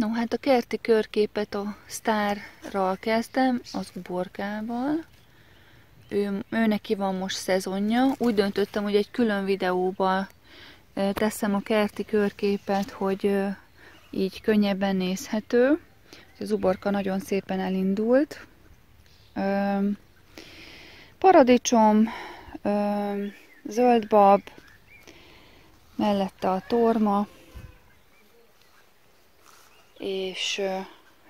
No, hát a kerti körképet a sztárral kezdtem, az uborkával. Ő, ő neki van most szezonja. Úgy döntöttem, hogy egy külön videóba teszem a kerti körképet, hogy így könnyebben nézhető. Az uborka nagyon szépen elindult. Paradicsom, zöldbab, mellette a torma, és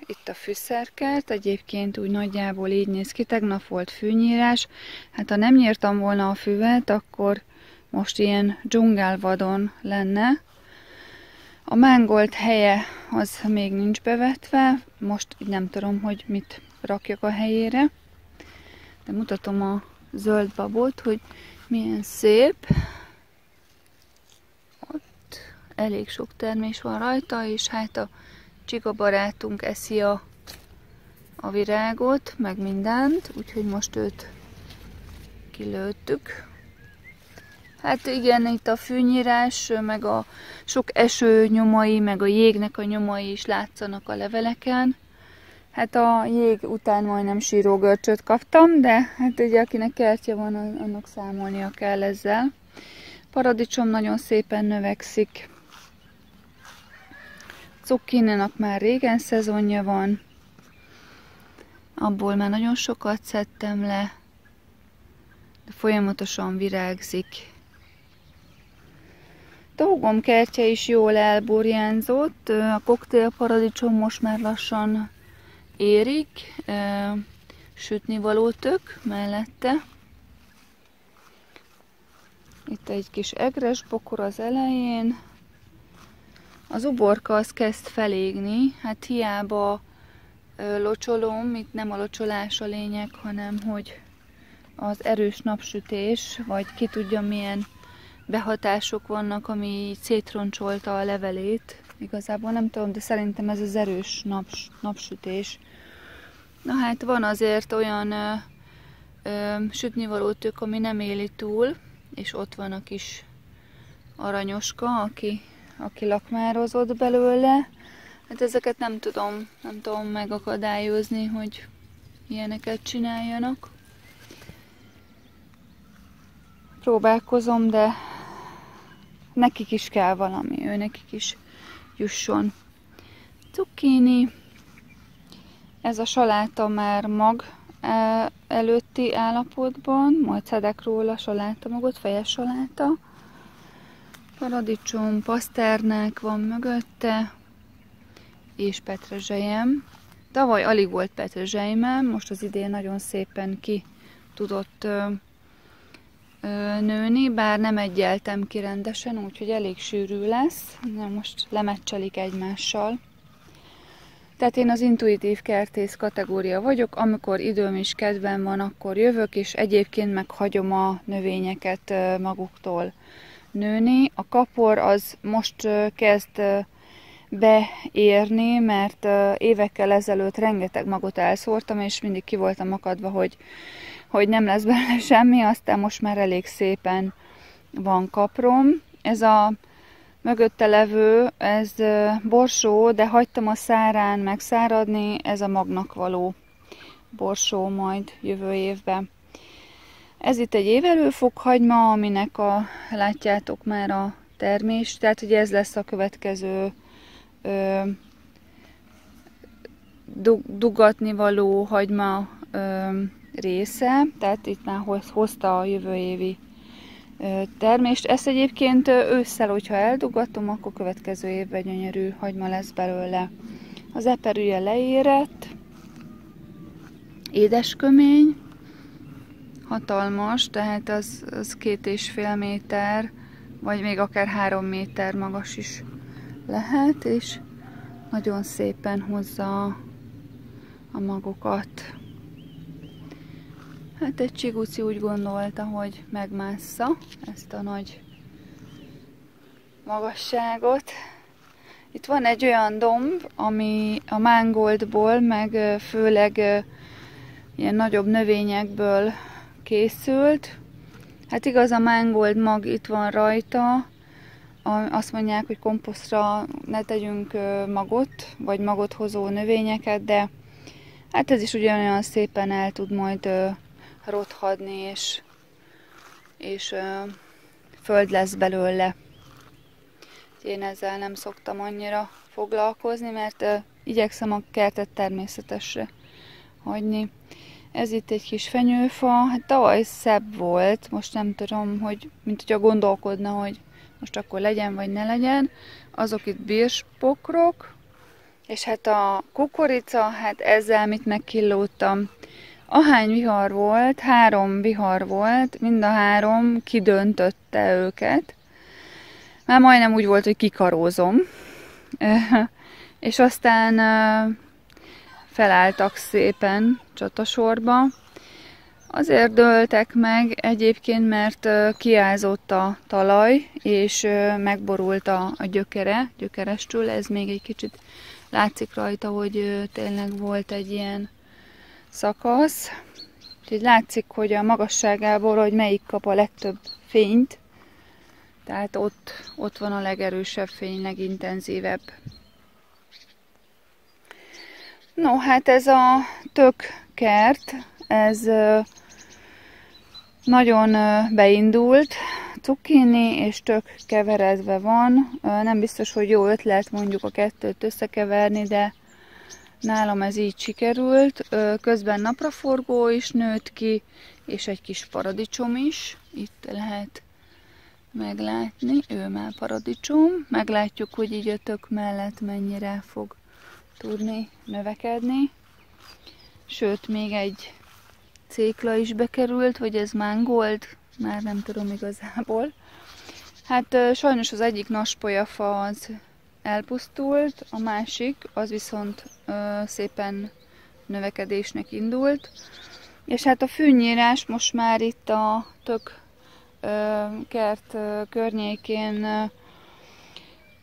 itt a fűszerkert, egyébként úgy nagyjából így néz ki, tegnap volt fűnyírás, hát ha nem nyírtam volna a füvet, akkor most ilyen dzsungelvadon lenne. A mángolt helye az még nincs bevetve, most nem tudom, hogy mit rakjak a helyére, de mutatom a zöld babot, hogy milyen szép. Ott elég sok termés van rajta, és hát a Csiga barátunk eszi a, a virágot, meg mindent, úgyhogy most őt kilőttük. Hát igen, itt a fűnyírás, meg a sok eső nyomai, meg a jégnek a nyomai is látszanak a leveleken. Hát a jég után majdnem sírógörcsöt kaptam, de hát ugye akinek kertje van, annak számolnia kell ezzel. Paradicsom nagyon szépen növekszik. Cukkinénak már régen szezonja van. Abból már nagyon sokat szedtem le. De folyamatosan virágzik. Tógom kertje is jól elburjánzott. A koktélparadicsom most már lassan érik. Sütni való tök mellette. Itt egy kis egres bokor az elején. Az uborka az kezd felégni, hát hiába locsolom, itt nem a locsolás a lényeg, hanem hogy az erős napsütés, vagy ki tudja milyen behatások vannak, ami szétroncsolta a levelét. Igazából nem tudom, de szerintem ez az erős naps, napsütés. Na hát van azért olyan ö, ö, sütnivaló ami nem éli túl, és ott van a kis aranyoska, aki aki lakmározott belőle. Hát ezeket nem tudom, nem tudom megakadályozni, hogy ilyeneket csináljanak. Próbálkozom, de nekik is kell valami, ő nekik is jusson. Zucchini, ez a saláta már mag e, előtti állapotban, majd szedek róla saláta magot, fejes saláta. Paradicsom, paszternák van mögötte, és petrezselyem. Tavaly alig volt petrezselymem, most az idén nagyon szépen ki tudott ö, ö, nőni, bár nem egyeltem ki rendesen, úgyhogy elég sűrű lesz. Na, most lemecselik egymással. Tehát én az intuitív kertész kategória vagyok, amikor időm is kedvem van, akkor jövök, és egyébként meghagyom a növényeket maguktól nőni. A kapor az most kezd beérni, mert évekkel ezelőtt rengeteg magot elszórtam, és mindig ki voltam akadva, hogy, hogy nem lesz belőle semmi, aztán most már elég szépen van kaprom. Ez a mögötte levő, ez borsó, de hagytam a szárán megszáradni, ez a magnak való borsó majd jövő évben. Ez itt egy évelő fokhagyma, aminek a, látjátok már a termés, tehát hogy ez lesz a következő ö, dugatni való hagyma ö, része, tehát itt már hozta a jövő évi ö, termést. Ezt egyébként ősszel, hogyha eldugatom, akkor következő évben gyönyörű hagyma lesz belőle. Az eperűje leérett, édeskömény, hatalmas, tehát az, az két és fél méter, vagy még akár három méter magas is lehet, és nagyon szépen hozza a magokat. Hát egy csiguci úgy gondolta, hogy megmássza ezt a nagy magasságot. Itt van egy olyan domb, ami a mángoldból, meg főleg ilyen nagyobb növényekből készült. Hát igaz, a mangold mag itt van rajta, azt mondják, hogy komposztra ne tegyünk magot, vagy magot hozó növényeket, de hát ez is ugyanolyan szépen el tud majd rothadni, és, és föld lesz belőle. Én ezzel nem szoktam annyira foglalkozni, mert igyekszem a kertet természetesre hagyni. Ez itt egy kis fenyőfa, hát tavaly szebb volt, most nem tudom, hogy mint hogyha gondolkodna, hogy most akkor legyen vagy ne legyen. Azok itt bírsporok, és hát a kukorica, hát ezzel mit megkillódtam. Ahány vihar volt, három vihar volt, mind a három kidöntötte őket. Már majdnem úgy volt, hogy kikarózom. és aztán felálltak szépen csatasorba. Azért dőltek meg egyébként, mert kiázott a talaj, és megborult a, a gyökere, gyökerestül. Ez még egy kicsit látszik rajta, hogy tényleg volt egy ilyen szakasz. Úgyhogy látszik, hogy a magasságából, hogy melyik kap a legtöbb fényt. Tehát ott, ott van a legerősebb fény, legintenzívebb. No, hát ez a tök kert, ez nagyon beindult, cukkini és tök keveredve van. Nem biztos, hogy jó ötlet mondjuk a kettőt összekeverni, de nálam ez így sikerült. Közben napraforgó is nőtt ki, és egy kis paradicsom is. Itt lehet meglátni, ő már paradicsom. Meglátjuk, hogy így a tök mellett mennyire fog tudni növekedni. Sőt, még egy cékla is bekerült, hogy ez mángold, már nem tudom igazából. Hát sajnos az egyik naspolyafa az elpusztult, a másik az viszont ö, szépen növekedésnek indult. És hát a fűnyírás most már itt a tök ö, kert ö, környékén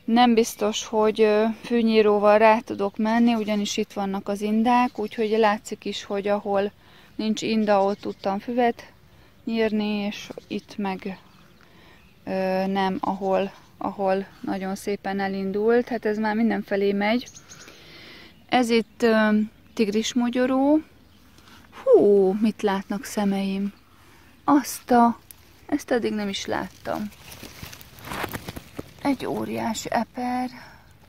nem biztos, hogy fűnyíróval rá tudok menni, ugyanis itt vannak az indák, úgyhogy látszik is, hogy ahol nincs inda, ott tudtam füvet nyírni, és itt meg ö, nem, ahol, ahol nagyon szépen elindult. Hát ez már mindenfelé megy. Ez itt ö, tigrismogyoró. Hú, mit látnak szemeim? Azt a... Ezt eddig nem is láttam. Egy óriási eper,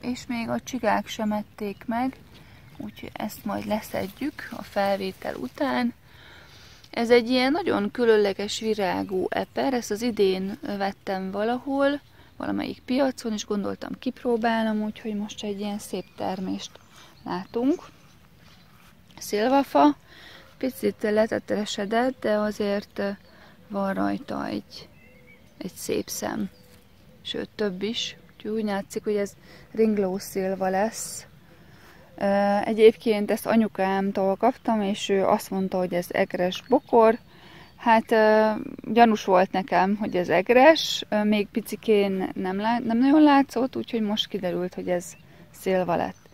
és még a csigák sem ették meg, úgyhogy ezt majd leszedjük a felvétel után. Ez egy ilyen nagyon különleges virágú eper, ezt az idén vettem valahol, valamelyik piacon, és gondoltam kipróbálnom, úgyhogy most egy ilyen szép termést látunk. Szilvafa, picit letetresedett, de azért van rajta egy, egy szép szem sőt több is. Úgyhogy úgy látszik, hogy ez ringlószilva lesz. Egyébként ezt anyukámtól kaptam, és ő azt mondta, hogy ez egres bokor. Hát gyanús volt nekem, hogy ez egres, még picikén nem, nem nagyon látszott, úgyhogy most kiderült, hogy ez szilva lett.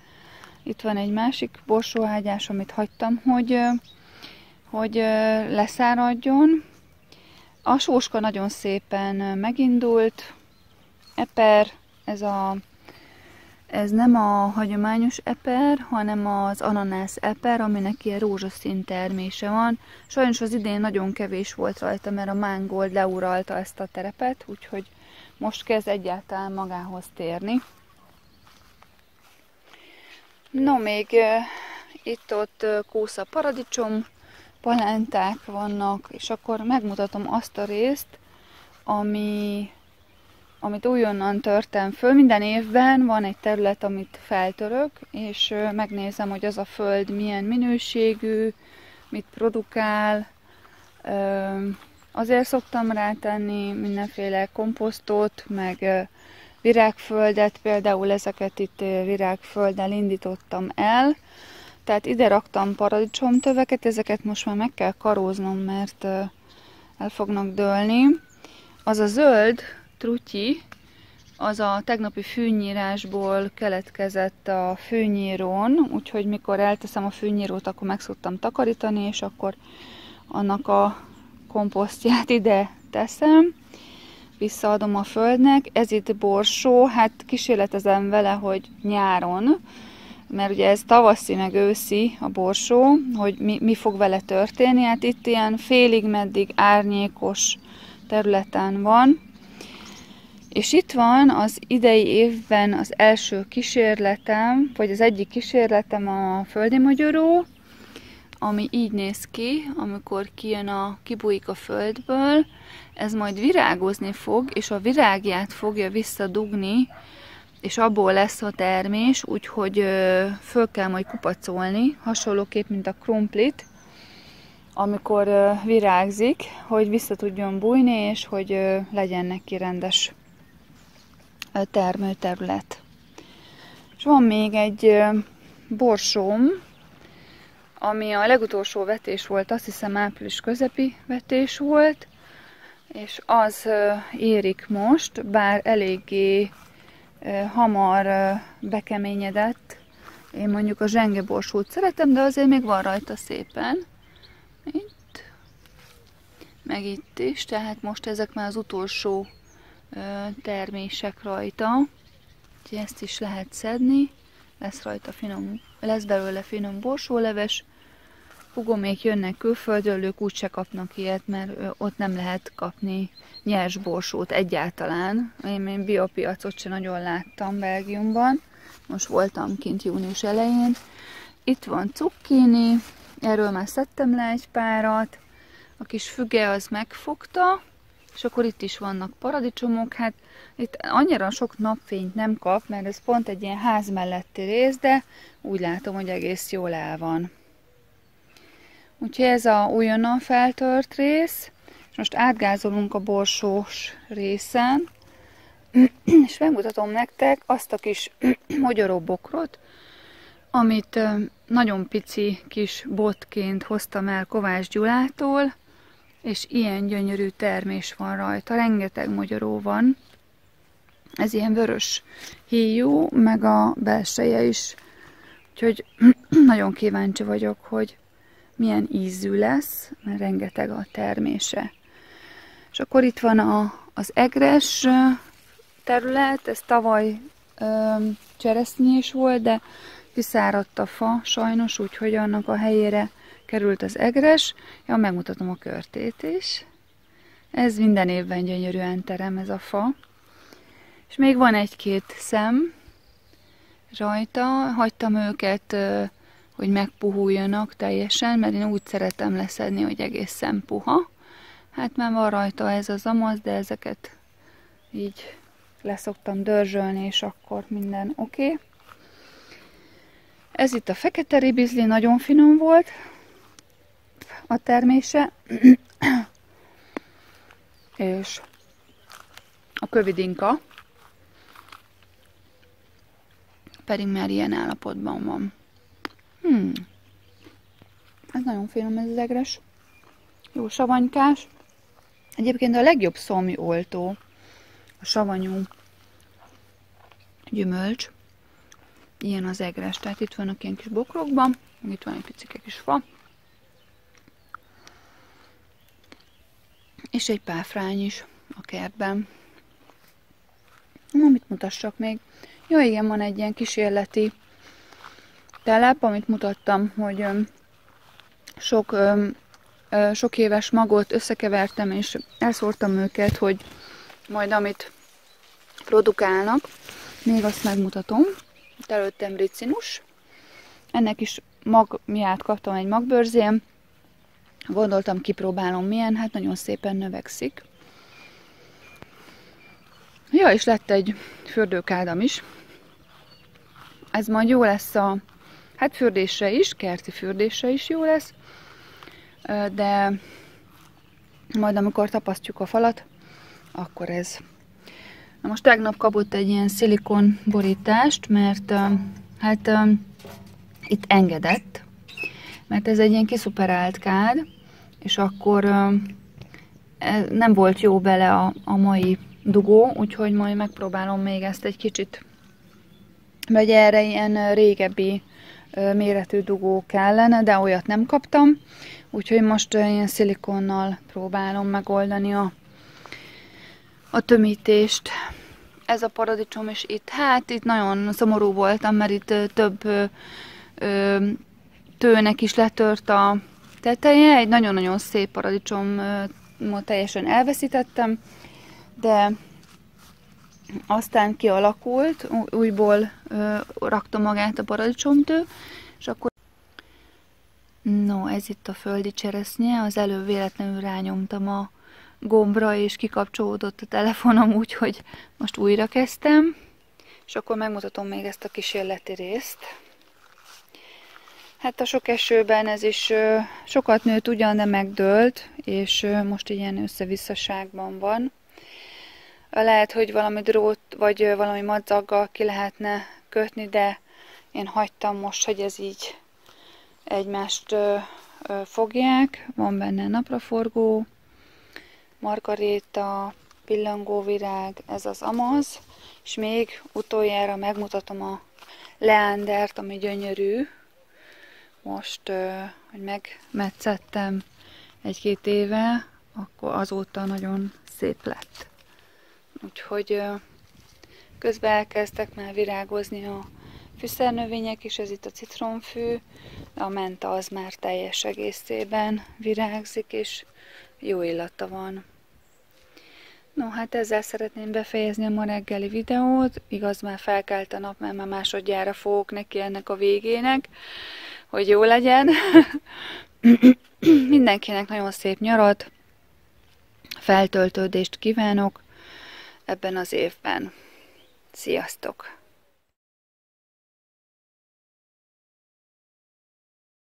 Itt van egy másik borsóhágyás, amit hagytam, hogy, hogy leszáradjon. A sóska nagyon szépen megindult, eper, ez a ez nem a hagyományos eper, hanem az ananász eper, aminek ilyen rózsaszín termése van. Sajnos az idén nagyon kevés volt rajta, mert a mángold leuralta ezt a terepet, úgyhogy most kezd egyáltalán magához térni. No, még itt-ott kósza paradicsom, palánták vannak, és akkor megmutatom azt a részt, ami amit újonnan törtem föl. Minden évben van egy terület, amit feltörök, és megnézem, hogy az a föld milyen minőségű, mit produkál. Azért szoktam rátenni mindenféle komposztot, meg virágföldet, például ezeket itt virágfölddel indítottam el. Tehát ide raktam paradicsomtöveket, ezeket most már meg kell karóznom, mert el fognak dőlni. Az a zöld, trutyi, az a tegnapi fűnyírásból keletkezett a fűnyírón, úgyhogy mikor elteszem a fűnyírót, akkor meg szoktam takarítani, és akkor annak a komposztját ide teszem. visszaadom a földnek. Ez itt borsó, hát kísérletezem vele, hogy nyáron, mert ugye ez tavaszi meg őszi a borsó, hogy mi, mi fog vele történni. Hát itt ilyen félig meddig árnyékos területen van. És itt van az idei évben az első kísérletem, vagy az egyik kísérletem a földi magyaró, ami így néz ki, amikor kijön a, kibújik a földből, ez majd virágozni fog, és a virágját fogja visszadugni, és abból lesz a termés, úgyhogy föl kell majd kupacolni, hasonlóképp, mint a krumplit, amikor virágzik, hogy vissza tudjon bújni, és hogy legyen neki rendes termőterület. És van még egy borsóm, ami a legutolsó vetés volt, azt hiszem április közepi vetés volt, és az érik most, bár eléggé hamar bekeményedett. Én mondjuk a zsengeborsót szeretem, de azért még van rajta szépen. Itt, meg itt is, tehát most ezek már az utolsó termések rajta. Úgyhogy ezt is lehet szedni. Lesz rajta finom, lesz belőle finom borsóleves. Hugomék jönnek külföldről, ők úgyse kapnak ilyet, mert ott nem lehet kapni nyers borsót egyáltalán. Én, én biopiacot sem nagyon láttam Belgiumban. Most voltam kint június elején. Itt van cukkini, erről már szedtem le egy párat. A kis füge az megfogta, és akkor itt is vannak paradicsomok, hát itt annyira sok napfényt nem kap, mert ez pont egy ilyen ház melletti rész, de úgy látom, hogy egész jól el van. Úgyhogy ez a újonnan feltört rész, és most átgázolunk a borsós részen, és megmutatom nektek azt a kis magyaró bokrot, amit nagyon pici kis botként hoztam el Kovács Gyulától, és ilyen gyönyörű termés van rajta, rengeteg magyaró van. Ez ilyen vörös híjú, meg a belseje is. Úgyhogy nagyon kíváncsi vagyok, hogy milyen ízű lesz, mert rengeteg a termése. És akkor itt van a, az egres terület, ez tavaly ö, cseresznyés volt, de kiszáradt a fa sajnos, úgyhogy annak a helyére került az egres. Ja, megmutatom a körtét is. Ez minden évben gyönyörűen terem ez a fa. És még van egy-két szem rajta. Hagytam őket, hogy megpuhuljanak teljesen, mert én úgy szeretem leszedni, hogy egészen puha. Hát már van rajta ez az amaz, de ezeket így leszoktam dörzsölni, és akkor minden oké. Okay. Ez itt a fekete ribizli, nagyon finom volt, a termése, és a kövidinka pedig már ilyen állapotban van. Hmm. Ez nagyon finom ez az egres. Jó savanykás. Egyébként a legjobb szomj oltó a savanyú gyümölcs. Ilyen az egres. Tehát itt vannak ilyen kis bokrokban, itt van egy picike kis fa. És egy páfrány is a kertben. Na, mit mutassak még? Jó, igen, van egy ilyen kísérleti telep, amit mutattam, hogy sok, sok éves magot összekevertem, és elszórtam őket, hogy majd amit produkálnak, még azt megmutatom. Itt előttem ricinus. Ennek is mag miatt kaptam egy magbőrzém, Gondoltam, kipróbálom milyen, hát nagyon szépen növekszik. Ja, és lett egy fürdőkádam is. Ez majd jó lesz a, hát fürdésre is, kerti fürdésre is jó lesz, de majd amikor tapasztjuk a falat, akkor ez. Na most tegnap kapott egy ilyen szilikon borítást, mert hát itt engedett, mert ez egy ilyen kiszuperált kád, és akkor e, nem volt jó bele a, a mai dugó, úgyhogy majd megpróbálom még ezt egy kicsit, vagy erre ilyen régebbi méretű dugó kellene, de olyat nem kaptam, úgyhogy most ilyen szilikonnal próbálom megoldani a, a tömítést. Ez a paradicsom is itt. Hát itt nagyon szomorú voltam, mert itt több ö, tőnek is letört a teteje. Egy nagyon-nagyon szép paradicsomot teljesen elveszítettem, de aztán kialakult, újból ö, rakta magát a paradicsomtő, és akkor No, ez itt a földi cseresznye, az előbb véletlenül rányomtam a gombra, és kikapcsolódott a telefonom, úgyhogy most újra kezdtem, és akkor megmutatom még ezt a kísérleti részt. Hát a sok esőben ez is sokat nőtt ugyan, de megdőlt, és most ilyen összevisszaságban van. Lehet, hogy valami drót, vagy valami madzaggal ki lehetne kötni, de én hagytam most, hogy ez így egymást fogják. Van benne napraforgó, margaréta, pillangóvirág, ez az amaz, és még utoljára megmutatom a leandert, ami gyönyörű. Most, hogy megmetszettem egy-két éve, akkor azóta nagyon szép lett. Úgyhogy közben elkezdtek már virágozni a fűszernövények is, ez itt a citromfű, de a menta az már teljes egészében virágzik, és jó illata van. No, hát ezzel szeretném befejezni a ma reggeli videót. Igaz, már felkelt a nap, mert már másodjára fogok neki ennek a végének, hogy jó legyen. Mindenkinek nagyon szép nyarat, feltöltődést kívánok ebben az évben. Sziasztok!